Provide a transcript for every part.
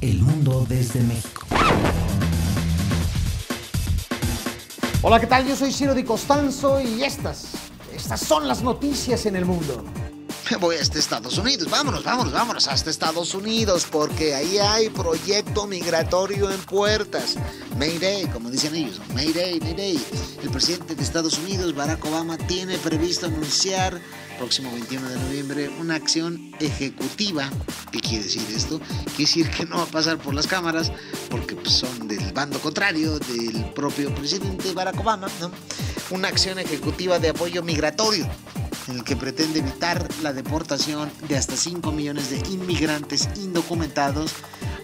El mundo desde México. Hola, ¿qué tal? Yo soy Ciro Di Costanzo y estas, estas son las noticias en el mundo. Voy hasta Estados Unidos, vámonos, vámonos, vámonos hasta Estados Unidos, porque ahí hay proyecto migratorio en puertas. Mayday, como dicen ellos, Mayday, Mayday. El presidente de Estados Unidos, Barack Obama, tiene previsto anunciar próximo 21 de noviembre una acción ejecutiva. ¿Qué quiere decir esto? Quiere decir que no va a pasar por las cámaras, porque pues, son del bando contrario del propio presidente Barack Obama, ¿no? Una acción ejecutiva de apoyo migratorio en el que pretende evitar la deportación de hasta 5 millones de inmigrantes indocumentados,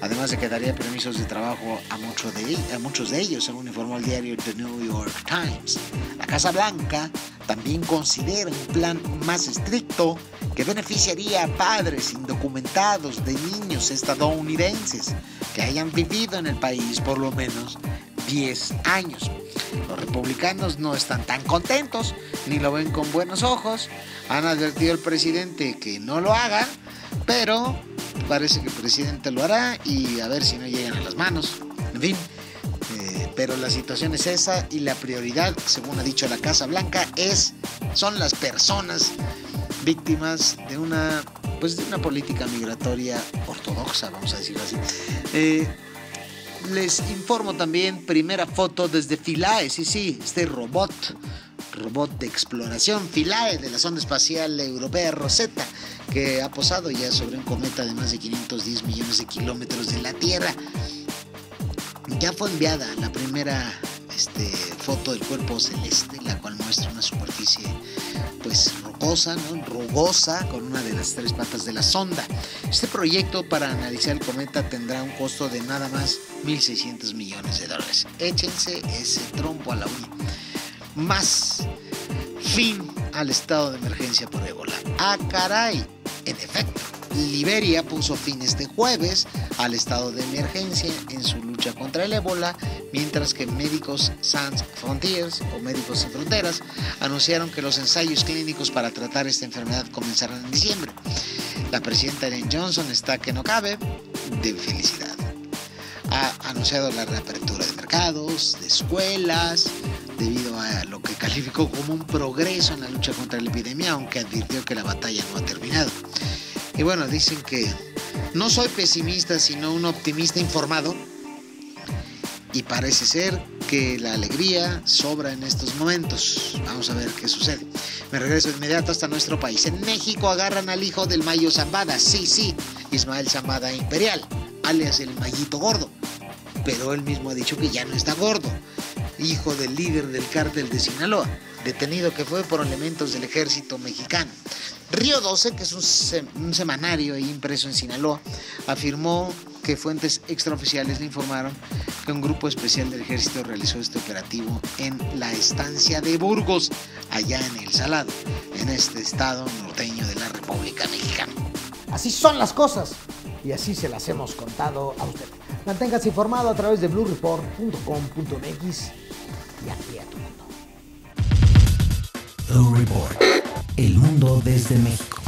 además de que daría permisos de trabajo a, muchos de, a muchos de ellos, según informó el diario The New York Times. La Casa Blanca también considera un plan más estricto que beneficiaría a padres indocumentados de niños estadounidenses que hayan vivido en el país por lo menos 10 años. Los republicanos no están tan contentos, ni lo ven con buenos ojos. Han advertido al presidente que no lo haga, pero parece que el presidente lo hará y a ver si no llegan a las manos. En fin, eh, pero la situación es esa y la prioridad, según ha dicho la Casa Blanca, es son las personas víctimas de una pues de una política migratoria ortodoxa, vamos a decirlo así. Eh, les informo también, primera foto desde Philae, sí, sí, este robot, robot de exploración, Philae de la sonda espacial europea Rosetta, que ha posado ya sobre un cometa de más de 510 millones de kilómetros de la Tierra. Ya fue enviada la primera este, foto del cuerpo celeste, la cual muestra una superficie pues rocosa, ¿no? rugosa, con una de las tres patas de la sonda. Este proyecto para analizar el cometa tendrá un costo de nada más 1.600 millones de dólares. Échense ese trompo a la uña. Más fin al estado de emergencia por ébola. ¡Ah, caray! En efecto, Liberia puso fin este jueves al estado de emergencia en su lucha contra el ébola, mientras que Médicos Sans Frontiers o Médicos Sin Fronteras anunciaron que los ensayos clínicos para tratar esta enfermedad comenzarán en diciembre. La presidenta Ellen Johnson está que no cabe de felicidad. Ha anunciado la reapertura de mercados, de escuelas, debido a lo que calificó como un progreso en la lucha contra la epidemia, aunque advirtió que la batalla no ha terminado. Y bueno, dicen que no soy pesimista, sino un optimista informado. Y parece ser que la alegría sobra en estos momentos. Vamos a ver qué sucede. Me regreso de inmediato hasta nuestro país. En México agarran al hijo del Mayo Zambada. Sí, sí, Ismael Zambada Imperial, alias el Mayito Gordo. Pero él mismo ha dicho que ya no está gordo. Hijo del líder del cártel de Sinaloa, detenido que fue por elementos del ejército mexicano. Río 12, que es un, semanario impreso en Sinaloa, afirmó que fuentes extraoficiales le informaron que un grupo especial del ejército realizó este operativo en la estancia de Burgos, allá en El Salado, en este estado norteño de la República Mexicana. Así son las cosas y así se las hemos contado a usted. Manténgase informado a través de bluereport.com.mx y aquí a tu mundo. The Report. El mundo desde México.